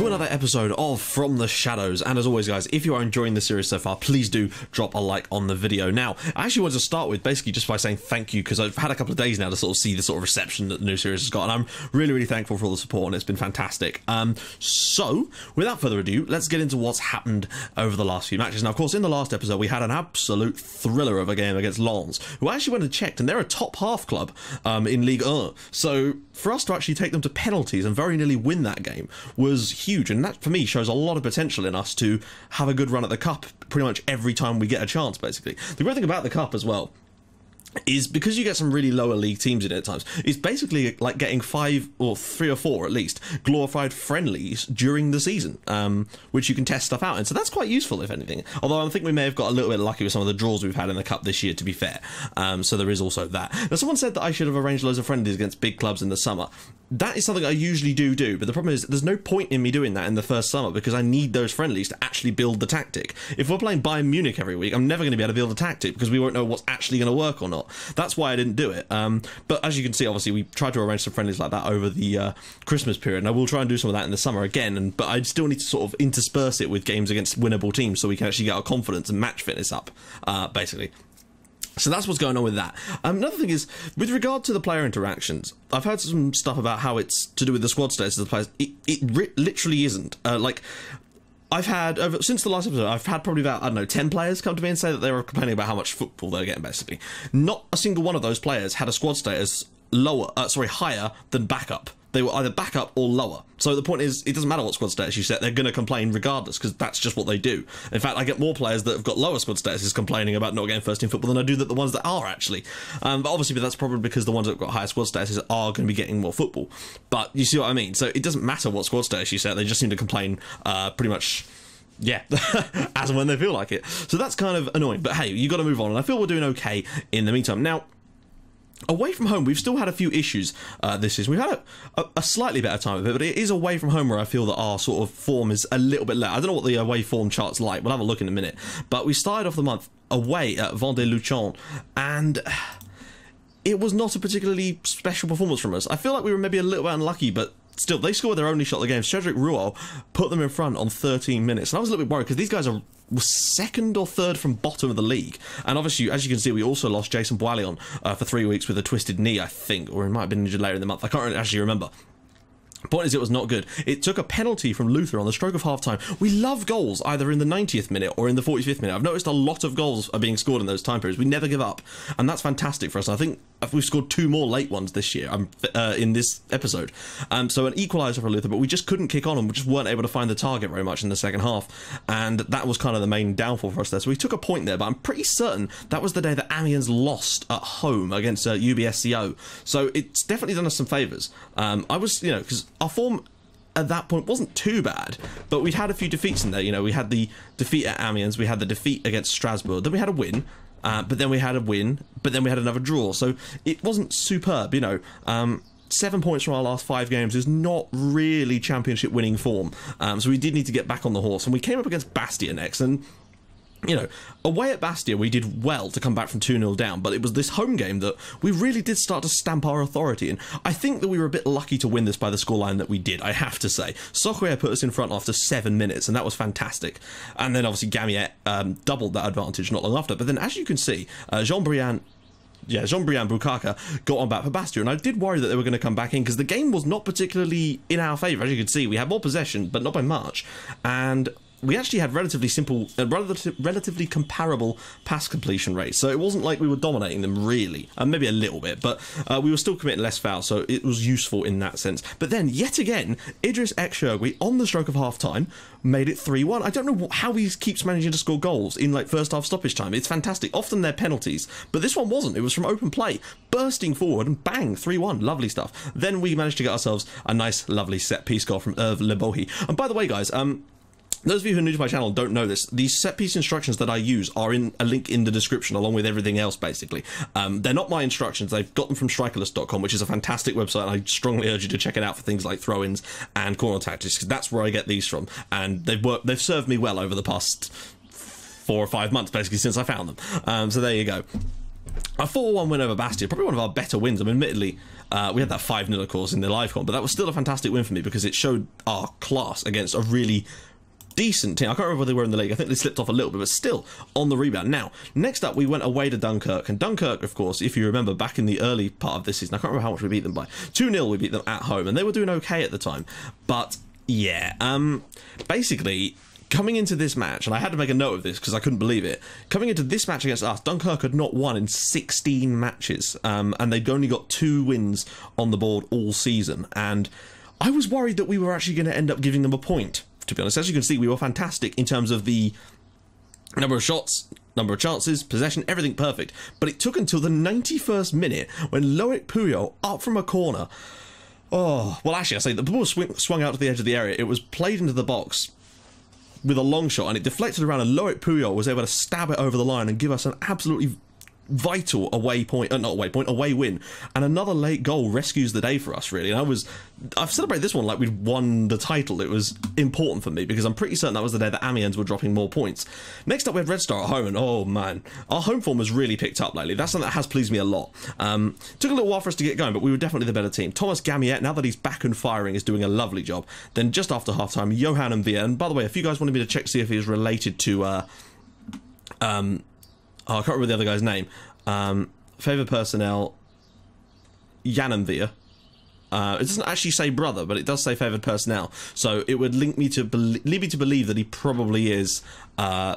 to another episode of From the Shadows. And as always, guys, if you are enjoying the series so far, please do drop a like on the video. Now, I actually want to start with basically just by saying thank you because I've had a couple of days now to sort of see the sort of reception that the new series has got, and I'm really, really thankful for all the support, and it's been fantastic. Um, so, without further ado, let's get into what's happened over the last few matches. Now, of course, in the last episode, we had an absolute thriller of a game against Lens, who I actually went and checked, and they're a top half club um, in League 1. So, for us to actually take them to penalties and very nearly win that game was huge, and that for me shows a lot of potential in us to have a good run at the cup pretty much every time we get a chance. Basically, the great thing about the cup as well is because you get some really lower league teams in it at times. It's basically like getting five or three or four at least glorified friendlies during the season, um, which you can test stuff out in. So that's quite useful, if anything. Although I think we may have got a little bit lucky with some of the draws we've had in the cup this year, to be fair. Um, so there is also that. Now, someone said that I should have arranged loads of friendlies against big clubs in the summer that is something I usually do do, but the problem is there's no point in me doing that in the first summer because I need those friendlies to actually build the tactic. If we're playing Bayern Munich every week, I'm never going to be able to build a tactic because we won't know what's actually going to work or not. That's why I didn't do it. Um, but as you can see, obviously we tried to arrange some friendlies like that over the uh, Christmas period, and I will try and do some of that in the summer again. And but I still need to sort of intersperse it with games against winnable teams so we can actually get our confidence and match fitness up, uh, basically. So that's what's going on with that. Um, another thing is, with regard to the player interactions, I've heard some stuff about how it's to do with the squad status of the players. It, it literally isn't. Uh, like, I've had over since the last episode, I've had probably about I don't know ten players come to me and say that they were complaining about how much football they're getting. Basically, not a single one of those players had a squad status lower, uh, sorry, higher than backup they were either back up or lower. So the point is, it doesn't matter what squad status you set, they're going to complain regardless because that's just what they do. In fact, I get more players that have got lower squad statuses complaining about not getting first team football than I do that the ones that are actually. Um, but obviously, but that's probably because the ones that have got higher squad statuses are going to be getting more football. But you see what I mean? So it doesn't matter what squad status you set, they just seem to complain uh, pretty much yeah, as and when they feel like it. So that's kind of annoying. But hey, you got to move on, and I feel we're doing okay in the meantime. Now, Away from home, we've still had a few issues uh, this season. We've had a, a, a, slightly better time of it, but it is away from home where I feel that our sort of form is a little bit low. I don't know what the away form chart's like. We'll have a look in a minute. But we started off the month away at Vendée-Luchon, and it was not a particularly special performance from us. I feel like we were maybe a little bit unlucky, but still, they scored their only shot of the game. Cedric Rouault put them in front on 13 minutes. And I was a little bit worried because these guys are second or third from bottom of the league. And obviously, as you can see, we also lost Jason Boislion uh, for three weeks with a twisted knee, I think, or it might have been injured later in the month. I can't actually remember. Point is, it was not good. It took a penalty from Luther on the stroke of half time. We love goals either in the 90th minute or in the 45th minute. I've noticed a lot of goals are being scored in those time periods. We never give up, and that's fantastic for us. I think we've scored two more late ones this year um, uh, in this episode. Um, so an equaliser for Luther, but we just couldn't kick on and we just weren't able to find the target very much in the second half. And that was kind of the main downfall for us there. So we took a point there, but I'm pretty certain that was the day that Amiens lost at home against uh, UBSCO. So it's definitely done us some favours. Um, I was, you know, because our form at that point wasn't too bad, but we'd had a few defeats in there. You know, we had the defeat at Amiens, we had the defeat against Strasbourg, then we had a win, uh, but then we had a win, but then we had another draw. So it wasn't superb, you know. Um, seven points from our last five games is not really championship winning form. Um, so we did need to get back on the horse, and we came up against Bastia next, and you know, away at Bastia, we did well to come back from 2 0 down, but it was this home game that we really did start to stamp our authority in. I think that we were a bit lucky to win this by the scoreline that we did, I have to say. Socrier put us in front after seven minutes, and that was fantastic. And then obviously Gamiette um, doubled that advantage not long after. But then, as you can see, uh, Jean Briand yeah, Jean-Briand Bukaka got on back for Bastia, and I did worry that they were going to come back in because the game was not particularly in our favour. As you can see, we had more possession, but not by much, and we actually had relatively simple, uh, relative, relatively comparable pass completion rates. So it wasn't like we were dominating them really, uh, maybe a little bit, but uh, we were still committing less fouls, so it was useful in that sense. But then, yet again, Idris Ekshogui on the stroke of half time made it 3 1. I don't know how he keeps managing to score goals in like first half stoppage time. It's fantastic. Often they're penalties, but this one wasn't. It was from open play, bursting forward and bang, 3 1. Lovely stuff. Then we managed to get ourselves a nice, lovely set piece goal from Hervé Lybohy. And by the way, guys, um, those of you who are new to my channel don't know this. These set piece instructions that I use are in a link in the description along with everything else, basically. Um, they're not my instructions. I've got them from strikerless.com, which is a fantastic website. I strongly urge you to check it out for things like throw ins and corner tactics, because that's where I get these from. And they've worked, they've served me well over the past four or five months, basically, since I found them. Um, so there you go. a 4-1 win over Bastia, probably one of our better wins. I mean, admittedly, uh, we had that 5-0, of course, in the live comp, but that was still a fantastic win for me because it showed our class against a really decent team. I can't remember where they were in the league. I think they slipped off a little bit, but still on the rebound. Now, next up, we went away to Dunkirk. And Dunkirk, of course, if you remember back in the early part of this season, I can't remember how much we beat them by. 2 0, we beat them at home. And they were doing okay at the time. But yeah, um, basically, coming into this match, and I had to make a note of this because I couldn't believe it. Coming into this match against us, Dunkirk had not won in 16 matches, um, and they'd only got two wins on the board all season. And I was worried that we were actually going to end up giving them a point to be honest. As you can see, we were fantastic in terms of the number of shots, number of chances, possession, everything perfect. But it took until the 91st minute when Loic Puyol, up from a corner, oh, well, actually, I say the ball swing, swung out to the edge of the area. It was played into the box with a long shot and it deflected around and Loic Puyol was able to stab it over the line and give us an absolutely vital away point, uh, not away point, away win, and another late goal rescues the day for us. Really, and I was, I've celebrated this one like we'd won the title. It was important for me because I'm pretty certain that was the day that Amiens were dropping more points. Next up, we had Red Star at home, and oh man, our home form has really picked up lately. That's something that has pleased me a lot. Um, took a little while for us to get going, but we were definitely the better team. Thomas Gamiette, now that he's back and firing, is doing a lovely job. Then just after halftime, Johan and Via, and by the way, if you guys wanted me to check see if he is related to. Uh, um, oh, I can't remember the other guy's name. Um, personnel, Yananvir. Uh, it doesn't actually say brother, but it does say favored personnel. So it would link me to lead me to believe that he probably is uh,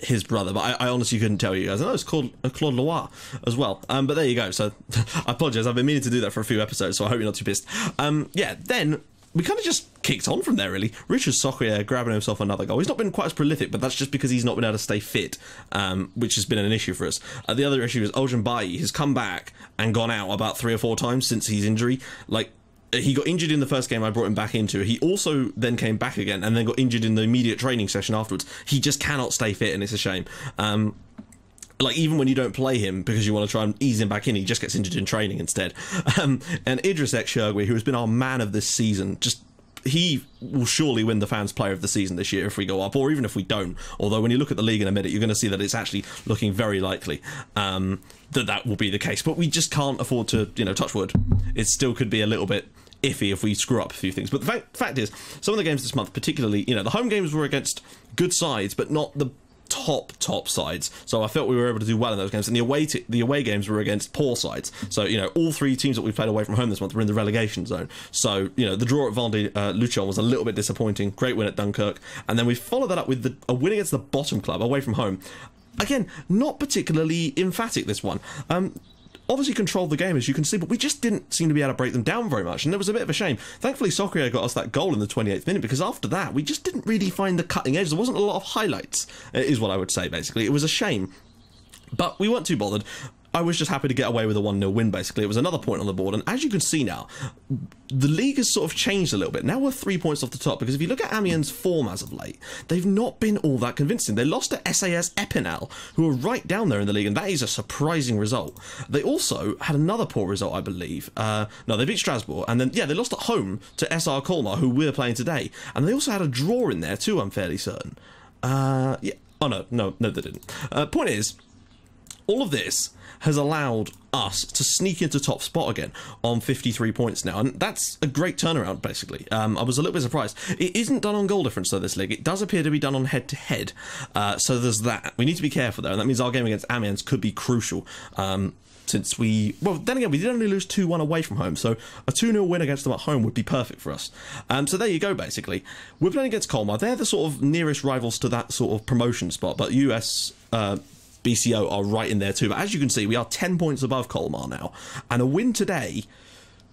his brother. But I, I, honestly couldn't tell you guys. I know it's called uh, Claude Loire as well. Um, but there you go. So I apologize. I've been meaning to do that for a few episodes, so I hope you're not too pissed. Um, yeah. Then we kind of just kicked on from there, really. Richard Socrier grabbing himself another goal. He's not been quite as prolific, but that's just because he's not been able to stay fit, um, which has been an issue for us. Uh, the other issue is Ojan Bayi has come back and gone out about three or four times since his injury. Like, he got injured in the first game I brought him back into. He also then came back again and then got injured in the immediate training session afterwards. He just cannot stay fit, and it's a shame. Um, like even when you don't play him because you want to try and ease him back in, he just gets injured in training instead. Um, and Idris Ekshurgui, who has been our man of this season, just he will surely win the fans player of the season this year if we go up or even if we don't. Although when you look at the league in a minute you're going to see that it's actually looking very likely um, that that will be the case. But we just can't afford to you know touch wood. It still could be a little bit iffy if we screw up a few things. But the fact, fact is some of the games this month particularly you know the home games were against good sides but not the top top sides. So I felt we were able to do well in those games. And the away t- the away games were against poor sides. So you know all three teams that we played away from home this month were in the relegation zone. So you know the draw at Vendée uh, Luchon was a little bit disappointing. Great win at Dunkirk, and then we followed that up with the, a win against the bottom club away from home. Again, not particularly emphatic this one. Um, obviously controlled the game as you can see, but we just didn't seem to be able to break them down very much, and it was a bit of a shame. Thankfully, Socrier got us that goal in the 28th minute because after that we just didn't really find the cutting edge. There wasn't a lot of highlights, uh, is what I would say. Basically, it was a shame, but we weren't too bothered. I was just happy to get away with a 1 0 win, basically. It was another point on the board. And as you can see now, the league has sort of changed a little bit. Now we're three points off the top because if you look at Amiens' form as of late, they've not been all that convincing. They lost to SAS Epinal, who are right down there in the league, and that is a surprising result. They also had another poor result, I believe. Uh, no, they beat Strasbourg, and then, yeah, they lost at home to SR Colmar, who we're playing today. And they also had a draw in there, too, I'm fairly certain. Uh, yeah. Oh, no, no, no, they didn't. Uh, point is, all of this has allowed us to sneak into top spot again on 53 points now and that's a great turnaround basically. Um, i was a little bit surprised. It isn't done on goal difference though this league. It does appear to be done on head to head. Uh, so there's that. We need to be careful though. and that means our game against amiens could be crucial um, since we well then again we did only lose 2-1 away from home so a 2-0 win against them at home would be perfect for us. Um, so there you go basically. We're playing against colmar. They're the sort of nearest rivals to that sort of promotion spot but us uh, BCO are right in there too. But as you can see, we are 10 points above Colmar now. And a win today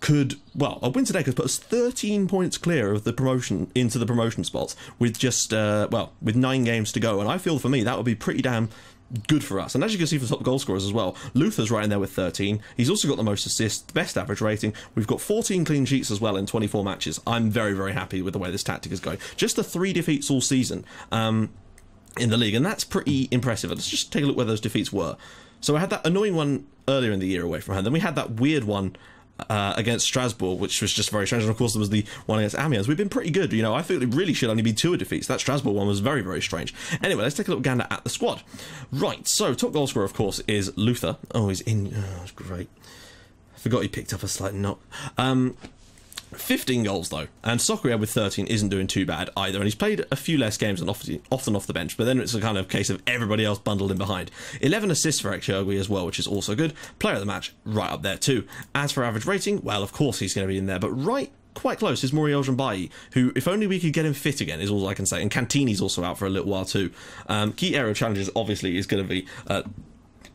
could, well, a win today could put us 13 points clear of the promotion into the promotion spots with just, uh, well, with nine games to go. And I feel for me, that would be pretty damn good for us. And as you can see for top goal scorers as well, Luther's right in there with 13. He's also got the most assists, best average rating. We've got 14 clean sheets as well in 24 matches. I'm very, very happy with the way this tactic is going. Just the three defeats all season. Um, in the league, and that's pretty impressive. Let's just take a look where those defeats were. So I had that annoying one earlier in the year away from home. Then we had that weird one uh, against Strasbourg, which was just very strange. And of course, there was the one against Amiens. We've been pretty good. You know, I think it really should only be two defeats. That Strasbourg one was very, very strange. Anyway, let's take a look gander at the squad. Right, so top goal scorer, of course, is Luther. Oh, he's in. Oh, great. I forgot he picked up a slight knock. Um, 15 goals though, and Socrier with 13 isn't doing too bad either. And he's played a few less games and often, often off the bench, but then it's a kind of case of everybody else bundled in behind. 11 assists for Ekshogui as well, which is also good. Player of the match, right up there too. As for average rating, well, of course he's going to be in there, but right quite close is Muriel Jambai, who, if only we could get him fit again, is all I can say. And Cantini's also out for a little while too. Um, key area challenges, obviously, is going to be. Uh,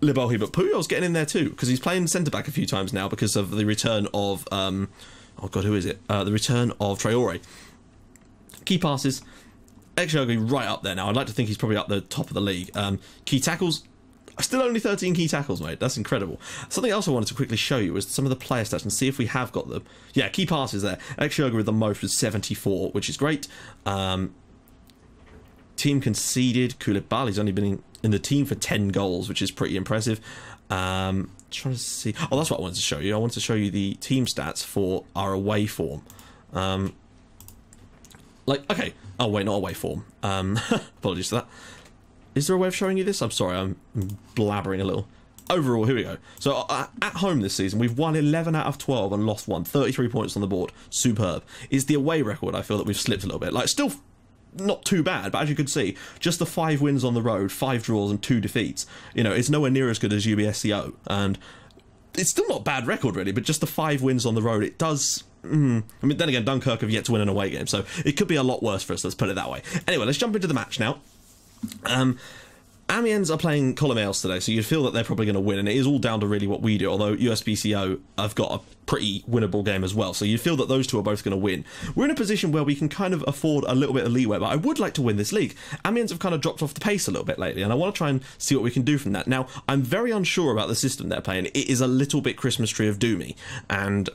Lybohy, but Puyol's getting in there too because he's playing centre back a few times now because of the return of um, oh god, who is it? Uh, the return of Traore. Key passes, Actually, Ekshogui right up there now. I'd like to think he's probably up the top of the league. Um, key tackles, still only 13 key tackles, mate. That's incredible. Something else I wanted to quickly show you was some of the player stats and see if we have got them. Yeah, key passes there. Ekshogui with the most was 74, which is great. Um, team conceded. Koulibaly's only been in, in, the team for 10 goals, which is pretty impressive. Um, trying to see. Oh, that's what I wanted to show you. I wanted to show you the team stats for our away form. Um, like, okay. Oh, wait, not away form. Um, apologies for that. Is there a way of showing you this? I'm sorry, I'm blabbering a little. Overall, here we go. So uh, at home this season, we've won 11 out of 12 and lost one. 33 points on the board. Superb. Is the away record, I feel that we've slipped a little bit. Like, still not too bad, but as you can see, just the five wins on the road, five draws, and two defeats. You know, it's nowhere near as good as UBSCO, and it's still not bad record really, but just the five wins on the road, it does. Mm, I mean, then again, Dunkirk have yet to win an away game, so it could be a lot worse for us. Let's put it that way. Anyway, let's jump into the match now. Um, Amiens are playing Colomiers today, so you'd feel that they're probably going to win, and it is all down to really what we do. Although USBCO have got a pretty winnable game as well, so you feel that those two are both going to win. We're in a position where we can kind of afford a little bit of leeway, but I would like to win this league. Amiens have kind of dropped off the pace a little bit lately, and I want to try and see what we can do from that. Now, I'm very unsure about the system they're playing. It is a little bit Christmas tree of doomy, and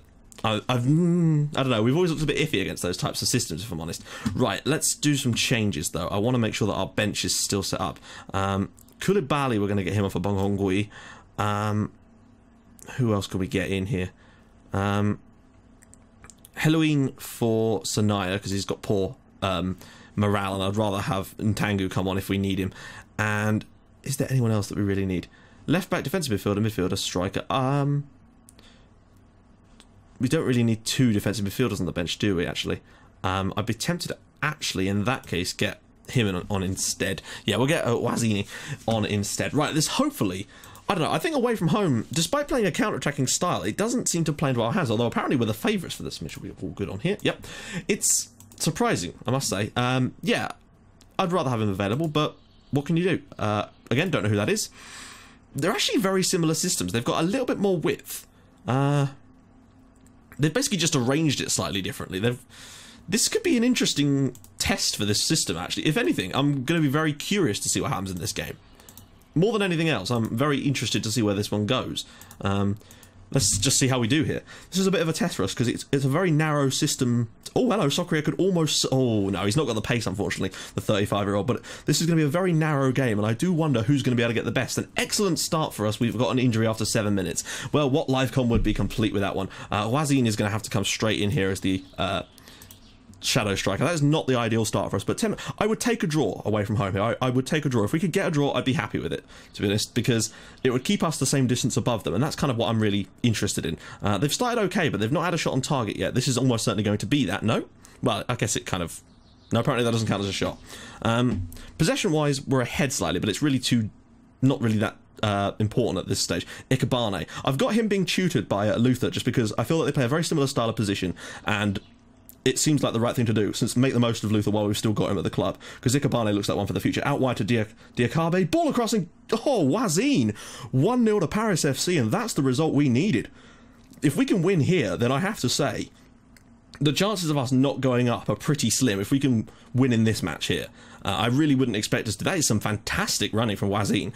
I, have mm, I don't know. We've always looked a bit iffy against those types of systems, if I'm honest. Right, let's do some changes though. I want to make sure that our bench is still set up. Um, Koulibaly, we're going to get him off of Bonghongui. Um, who else could we get in here? Um, Halloween for Sanaya because he's got poor um, morale, and I'd rather have Ntangu come on if we need him. And is there anyone else that we really need? Left back, defensive midfielder, midfielder, striker. Um, we don't really need two defensive midfielders on the bench, do we? Actually, um, I'd be tempted to actually, in that case, get him on, instead. Yeah, we'll get uh, Wazini on instead. Right, this hopefully. I don't know. I think away from home, despite playing a counter-attacking style, it doesn't seem to play into our hands. Although apparently we're the favourites for this, which will be all good on here. Yep, it's surprising, I must say. Um, yeah, I'd rather have him available, but what can you do? Uh, again, don't know who that is. They're actually very similar systems. They've got a little bit more width. Uh, they've basically just arranged it slightly differently. They've this could be an interesting test for this system, actually. If anything, I'm going to be very curious to see what happens in this game. More than anything else, I'm very interested to see where this one goes. Um, let's just see how we do here. This is a bit of a test for us because it's it's a very narrow system. Oh, hello, Socrier could almost. Oh no, he's not got the pace, unfortunately, the 35 year old. But this is going to be a very narrow game, and I do wonder who's going to be able to get the best. An excellent start for us. We've got an injury after seven minutes. Well, what livecom would be complete with that one? Uh, Wazin is going to have to come straight in here as the uh, Shadow Striker. That is not the ideal start for us, but Tim, I would take a draw away from home here. I, I, would take a draw. If we could get a draw, I'd be happy with it, to be honest, because it would keep us the same distance above them, and that's kind of what I'm really interested in. Uh, they've started okay, but they've not had a shot on target yet. This is almost certainly going to be that. No? Well, I guess it kind of... No, apparently that doesn't count as a shot. Um, Possession-wise, we're ahead slightly, but it's really too... Not really that uh, important at this stage. Ikebane. I've got him being tutored by uh, Luther just because I feel that they play a very similar style of position and it seems like the right thing to do, since make the most of Luther while we've still got him at the club. Because Ikebane looks like one for the future. Out wide to Diakabe, ball across and oh, Wazine! 1 0 to Paris FC, and that's the result we needed. If we can win here, then I have to say, the chances of us not going up are pretty slim if we can win in this match here. Uh, I really wouldn't expect us today. Some fantastic running from Wazine.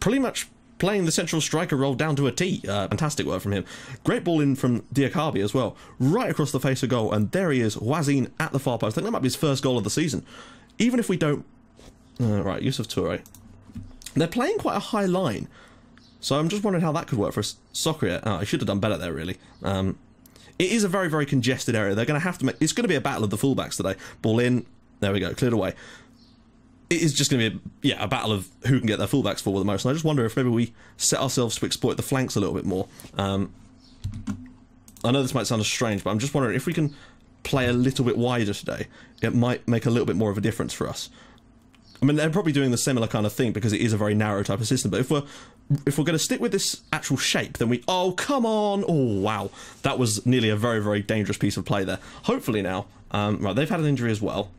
Pretty much playing the central striker role down to a T. Uh, fantastic work from him. Great ball in from Diakabi as well, right across the face of goal, and there he is, Wazin at the far post. I think that might be his first goal of the season. Even if we don't... Uh, right, Yusuf Toure. They're playing quite a high line. So I'm just wondering how that could work for us. Socrier, oh, I should have done better there, really. Um, it is a very, very congested area. They're going to have to make... It's going to be a battle of the fullbacks today. Ball in. There we go. Cleared away. It is just going to be, a, yeah, a battle of who can get their fullbacks forward the most. And I just wonder if maybe we set ourselves to exploit the flanks a little bit more. Um, I know this might sound strange, but I'm just wondering if we can play a little bit wider today, it might make a little bit more of a difference for us. I mean, they're probably doing the similar kind of thing because it is a very narrow type of system. But if we're if we're going to stick with this actual shape, then we oh come on, oh wow, that was nearly a very very dangerous piece of play there. Hopefully now, um, right, they've had an injury as well.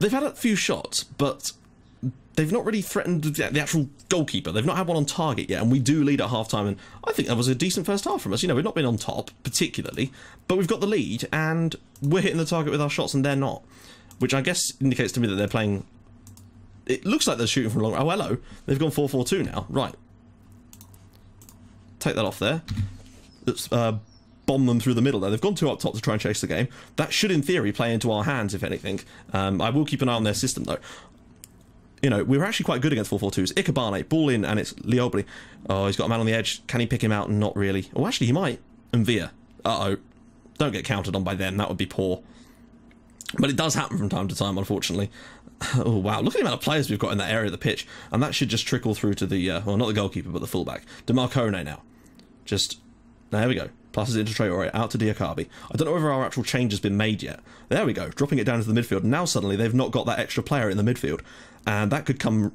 They've had a few shots, but they've not really threatened the actual goalkeeper. They've not had one on target yet, and we do lead at half time. And I think that was a decent first half from us. You know, we've not been on top particularly, but we've got the lead, and we're hitting the target with our shots, and they're not, which I guess indicates to me that they're playing. It looks like they're shooting from long. Oh, hello, they've gone four four two now. Right, take that off there. Let's uh, bomb them through the middle there. They've gone two up top to try and chase the game. That should, in theory, play into our hands, if anything. Um, I will keep an eye on their system, though you know, we were actually quite good against 4-4-2s. Ikebane, ball in, and it's Liobli. Oh, he's got a man on the edge. Can he pick him out? Not really. Oh, actually, he might. And Via. Uh-oh. Don't get counted on by them. That would be poor. But it does happen from time to time, unfortunately. Oh, wow. Look at the amount of players we've got in that area of the pitch. And that should just trickle through to the, uh, well, not the goalkeeper, but the fullback. Demarcone now. Just, there we go. Passes into Traore, out to Diakabi. I don't know whether our actual change has been made yet. There we go, dropping it down to the midfield. Now suddenly they've not got that extra player in the midfield and that could come,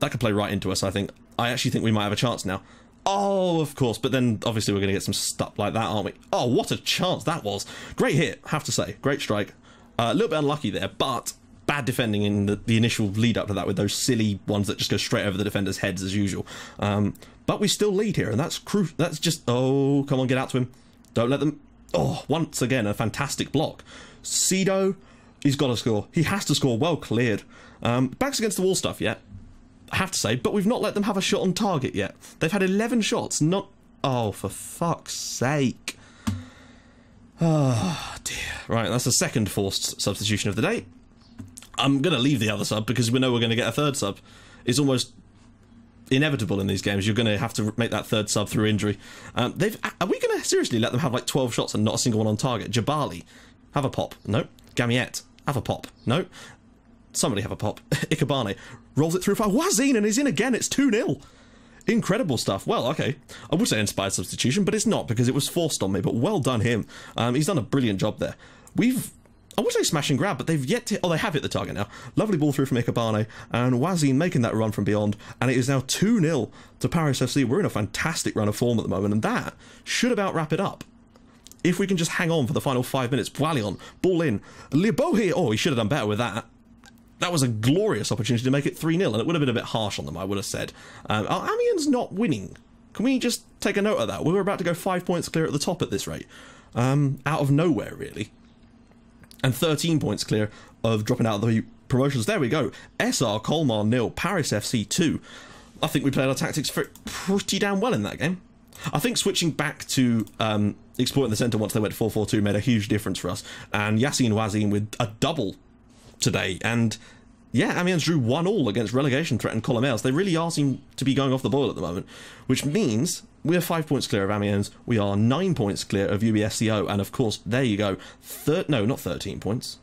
that could play right into us. I think. I actually think we might have a chance now. Oh, of course, but then obviously we're going to get some stuff like that, aren't we? Oh, what a chance that was! Great hit, have to say. Great strike. Uh, a little bit unlucky there, but bad defending in the, the initial lead up to that with those silly ones that just go straight over the defenders' heads as usual. Um, but we still lead here, and that's crucial. That's just oh, come on, get out to him. Don't let them. Oh, once again, a fantastic block. Cedo, he's got to score. He has to score. Well cleared. Um, backs against the wall stuff yet, I have to say, but we've not let them have a shot on target yet. They've had 11 shots, not... Oh, for fuck's sake. Oh, dear. Right, that's the second forced substitution of the day. I'm going to leave the other sub because we know we're going to get a third sub. It's almost inevitable in these games. You're going to have to make that third sub through injury. Um, they've Are we going to seriously let them have like 12 shots and not a single one on target? Jabali, have a pop. Nope. Gamiette, have a pop. Nope. Somebody have a pop. Ikebane rolls it through for Wazine and he's in again. It's 2 0. Incredible stuff. Well, okay. I would say inspired substitution, but it's not because it was forced on me. But well done him. Um, he's done a brilliant job there. We've I would say smash and grab, but they've yet to. Oh, they have hit the target now. Lovely ball through from Ikebane, and Wazin making that run from beyond, and it is now 2 0 to Paris FC. We're in a fantastic run of form at the moment, and that should about wrap it up. If we can just hang on for the final five minutes, Boilion, ball in. Libo here. Oh, he should have done better with that that was a glorious opportunity to make it 3 0, and it would have been a bit harsh on them, I would have said. Um, are Amiens not winning? Can we just take a note of that? We were about to go five points clear at the top at this rate. Um, out of nowhere, really. And 13 points clear of dropping out of the promotions. There we go. SR Colmar nil, Paris FC 2. I think we played our tactics pretty damn well in that game. I think switching back to um, exploiting the centre once they went 4 4 2 made a huge difference for us. And Yassine Wazine with a double today. And yeah, Amiens drew one all against relegation threatened Colomiers. They really are seem to be going off the boil at the moment, which means we are five points clear of Amiens. We are nine points clear of UBSCO, and of course, there you go. Thir- no, not thirteen points.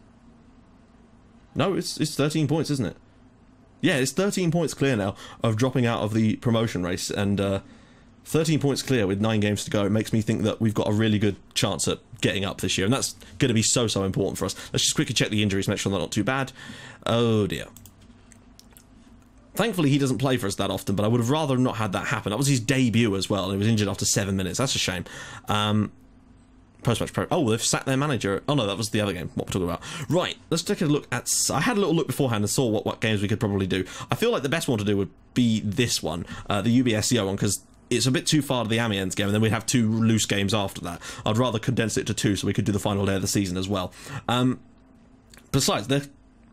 No, it's it's thirteen points, isn't it? Yeah, it's thirteen points clear now of dropping out of the promotion race, and uh, 13 points clear with nine games to go. It makes me think that we've got a really good chance at getting up this year, and that's going to be so, so important for us. Let's just quickly check the injuries, make sure they're not too bad. Oh dear. Thankfully, he doesn't play for us that often, but I would have rather not had that happen. That was his debut as well, and he was injured after seven minutes. That's a shame. Um, post-match pro. Oh, they've sacked their manager. Oh no, that was the other game. What we're talking about. Right. Let's take a look at. I had a little look beforehand and saw what what games we could probably do. I feel like the best one to do would be this one, uh, the UBSCO one, because it's a bit too far to the Amiens game, and then we'd have two loose games after that. I'd rather condense it to two so we could do the final day of the season as well. Um, besides, they're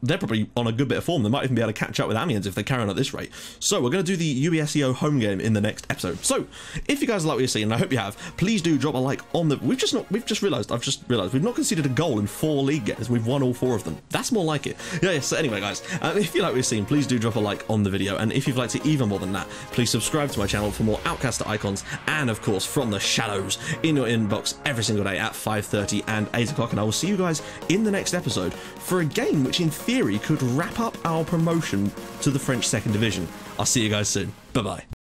they're probably on a good bit of form. They might even be able to catch up with Amiens if they carry on at this rate. So we're going to do the UBSCO home game in the next episode. So if you guys like what you're seeing, and I hope you have, please do drop a like on the. We've just not. We've just realised. I've just realised we've not conceded a goal in four league games. We've won all four of them. That's more like it. Yeah. yeah so anyway, guys, uh, if you like what you're seeing, please do drop a like on the video. And if you've liked it even more than that, please subscribe to my channel for more Outcaster icons and of course from the shadows in your inbox every single day at 5:30 and 8 o'clock. And I will see you guys in the next episode for a game which in theory could wrap up our promotion to the French second division. I'll see you guys soon. Bye bye.